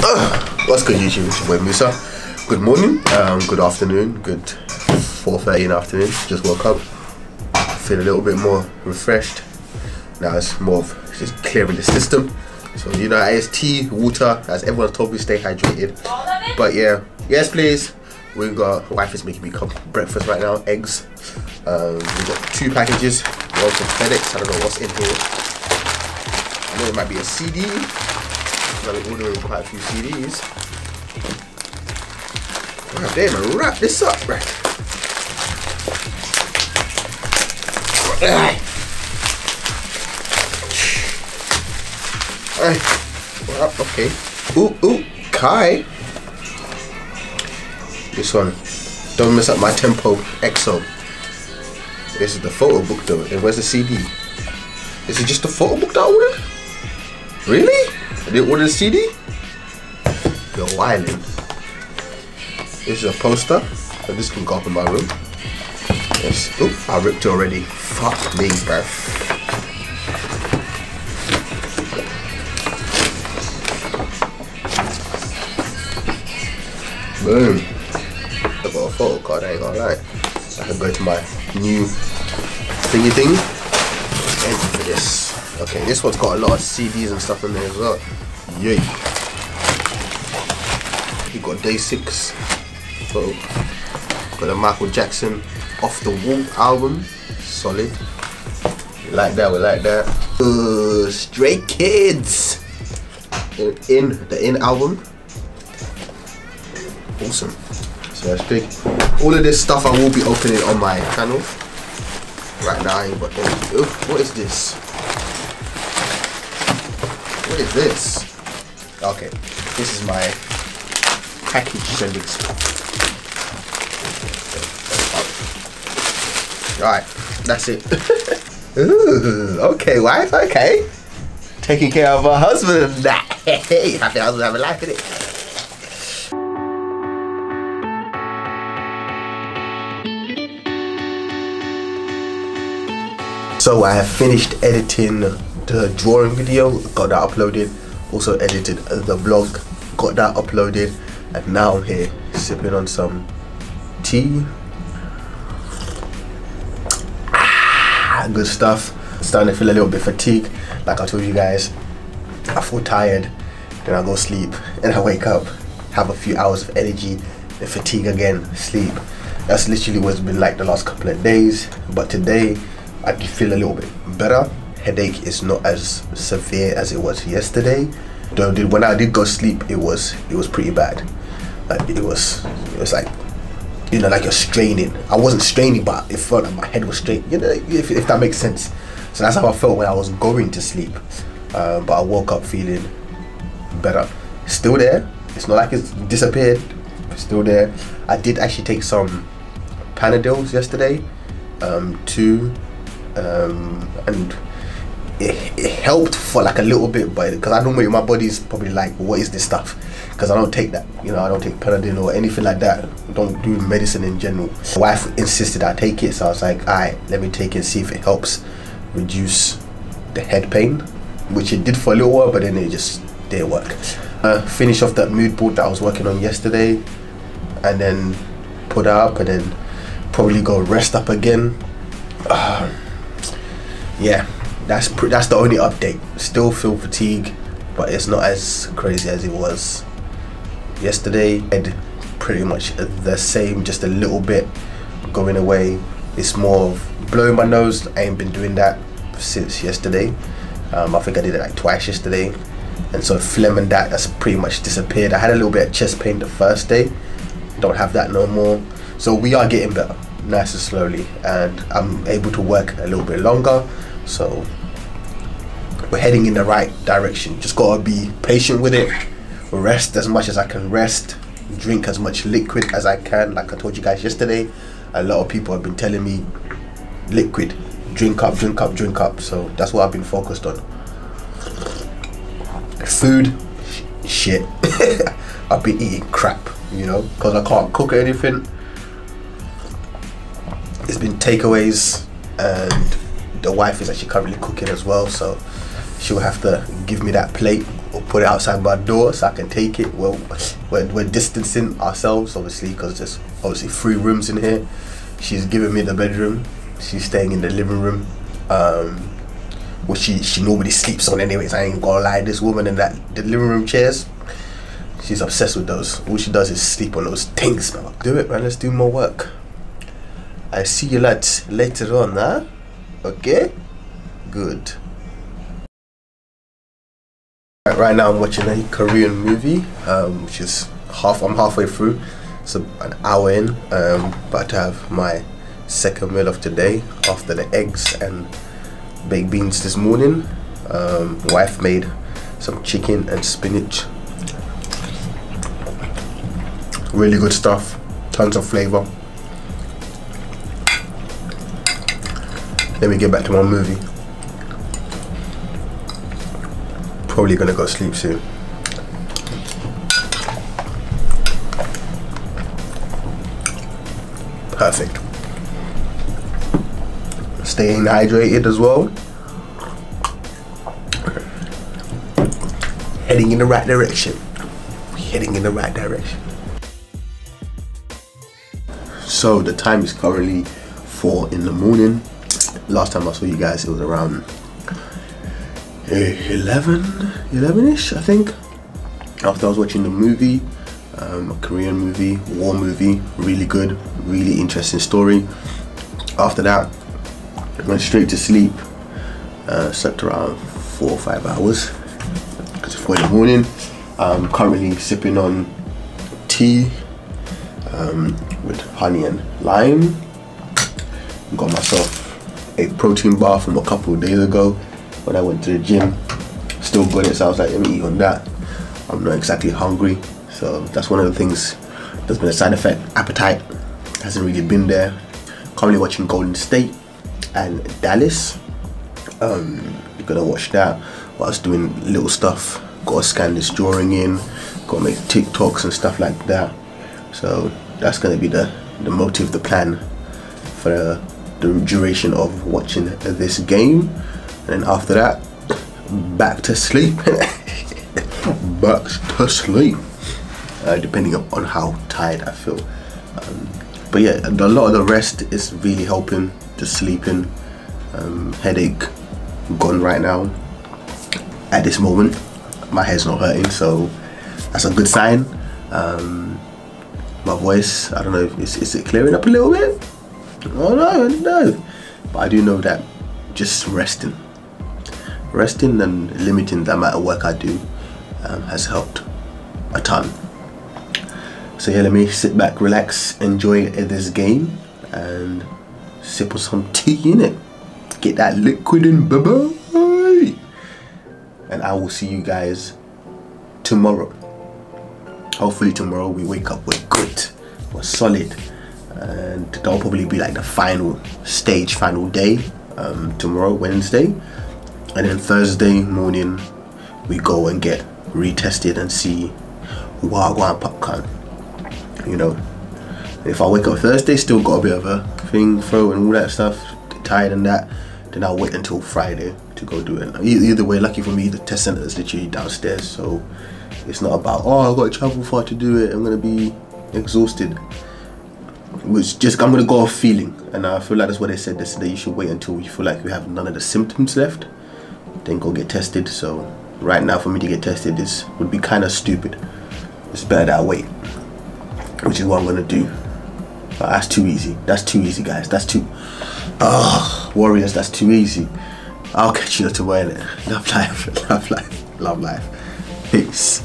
What's good YouTube? It's your boy Musa. Good morning, um, good afternoon, good 4.30 in the afternoon. Just woke up, feel a little bit more refreshed. Now it's more of just clearing the system. So you know, it's tea, water, as everyone's told me, stay hydrated. But yeah, yes please. We've got wife is making me breakfast right now, eggs. Um, we got two packages, one from FedEx. I don't know what's in here. I know it might be a CD. I'm ordering quite a few CDs. God damn, I wrap this up, right? Alright. Well, okay. Ooh, ooh, Kai. This one. Don't mess up my Tempo EXO. This is the photo book though. And where's the CD? Is it just the photo book that I ordered? Really? I didn't order the CD? You're wildin'. This is a poster. So this can go up in my room. Yes. Oop, I ripped it already. Fuck me, bruh. Boom. I got a photo card, I ain't gonna lie. I can go to my new thingy thing. For this. Okay, this one's got a lot of CDs and stuff in there as well. Yay. You got day six. So got a Michael Jackson Off the Wall album. Solid. We like that, we like that. Uh, Stray Kids. In, in the In album. Awesome. So that's big. All of this stuff I will be opening on my channel. Right now. What is this? What is this? Okay, this is my package sending stuff. Right, that's it. Ooh, okay, wife, okay. Taking care of her husband. Hey, happy husband, a life in it. So I have finished editing the drawing video, got that uploaded. Also edited the vlog, got that uploaded. And now I'm here sipping on some tea. Ah, good stuff. Starting to feel a little bit fatigued. Like I told you guys, I feel tired. Then I go sleep and I wake up, have a few hours of energy, then fatigue again, sleep. That's literally what's been like the last couple of days. But today, I feel a little bit better. Headache is not as severe as it was yesterday. Though when I did go sleep, it was it was pretty bad. Like it was it was like you know like you're straining. I wasn't straining, but it felt like my head was straight. You know if, if that makes sense. So that's how I felt when I was going to sleep. Um, but I woke up feeling better. Still there. It's not like it's disappeared. It's still there. I did actually take some Panadols yesterday. Um, two um, and it, it, helped for like a little bit, but because I normally my body's probably like, what is this stuff? Because I don't take that, you know, I don't take Panadol or anything like that. I don't do medicine in general. My wife insisted I take it, so I was like, alright, let me take it, see if it helps reduce the head pain, which it did for a little while, but then it just didn't work. Uh, finish off that mood board that I was working on yesterday, and then put up, and then probably go rest up again. Uh, yeah, that's that's the only update. Still feel fatigue, but it's not as crazy as it was yesterday. Pretty much the same, just a little bit going away. It's more of blowing my nose. I ain't been doing that since yesterday. Um, I think I did it like twice yesterday. And so phlegm and that, that's pretty much disappeared. I had a little bit of chest pain the first day. Don't have that no more. So we are getting better, nice and slowly. And I'm able to work a little bit longer. So we're heading in the right direction. Just gotta be patient with it. Rest as much as I can rest. Drink as much liquid as I can. Like I told you guys yesterday, a lot of people have been telling me liquid. Drink up, drink up, drink up. So that's what I've been focused on. Food, shit. I've been eating crap, you know, because I can't cook anything. It's been takeaways and the wife is actually currently cooking as well, so she'll have to give me that plate or put it outside my door so I can take it. Well, we're, we're distancing ourselves obviously because there's obviously three rooms in here. She's giving me the bedroom. She's staying in the living room. Um, which she, she normally sleeps on anyways. I ain't gonna lie, this woman in that the living room chairs, she's obsessed with those. All she does is sleep on those things, man. Do it, man. Let's do more work. I see you lads later on, huh? Okay? Good. Right, now I'm watching a Korean movie, um, which is half, I'm halfway through. so an hour in, um, about to have my second meal of today after the eggs and baked beans this morning. Um, wife made some chicken and spinach. Really good stuff, tons of flavor. Let me get back to my movie. Probably gonna go sleep soon. Perfect. Staying hydrated as well. Heading in the right direction. Heading in the right direction. So the time is currently four in the morning last time I saw you guys, it was around 11, 11-ish, I think. After I was watching the movie, um, a Korean movie, war movie, really good, really interesting story. After that, I went straight to sleep. Uh, slept around four or five hours because it's four in the morning. I'm currently sipping on tea um, with honey and lime. Got myself a protein bar from a couple of days ago when I went to the gym. Still got it, so I was like, let me eat on that. I'm not exactly hungry, so that's one of the things that's been a side effect. Appetite hasn't really been there. Currently watching Golden State and Dallas. Um, you're gonna watch that whilst doing little stuff. Gotta scan this drawing in, gotta make TikToks and stuff like that. So that's gonna be the the motive, the plan for the the duration of watching this game and then after that back to sleep. Back to sleep. Uh, depending on how tired I feel. Um, but yeah a lot of the rest is really helping. The sleeping. Um, headache gone right now. At this moment my head's not hurting so that's a good sign. Um, my voice I don't know is, is it clearing up a little bit? Oh no, no. But I do know that just resting, resting and limiting the amount of work I do um, has helped a ton. So yeah, let me sit back, relax, enjoy this game, and sip on some tea in it. Get that liquid in, baby. And I will see you guys tomorrow. Hopefully tomorrow we wake up with good, we're solid and that'll probably be like the final stage final day um, tomorrow wednesday and then thursday morning we go and get retested and see wagwan popcorn. You know if i wake up thursday still got a bit of a thing throw and all that stuff tired and that then i'll wait until friday to go do it. Either way lucky for me the test center is literally downstairs so it's not about oh i've got to travel far to do it i'm gonna be exhausted. It's just I'm gonna go off feeling, and I feel like that's what they said yesterday. You should wait until you feel like you have none of the symptoms left, then go get tested. So right now, for me to get tested, this would be kind of stupid. It's better that I wait, which is what I'm gonna do. But that's too easy. That's too easy, guys. That's too. Ugh, warriors. That's too easy. I'll catch you tomorrow. Love life. Love life. Love life. Peace.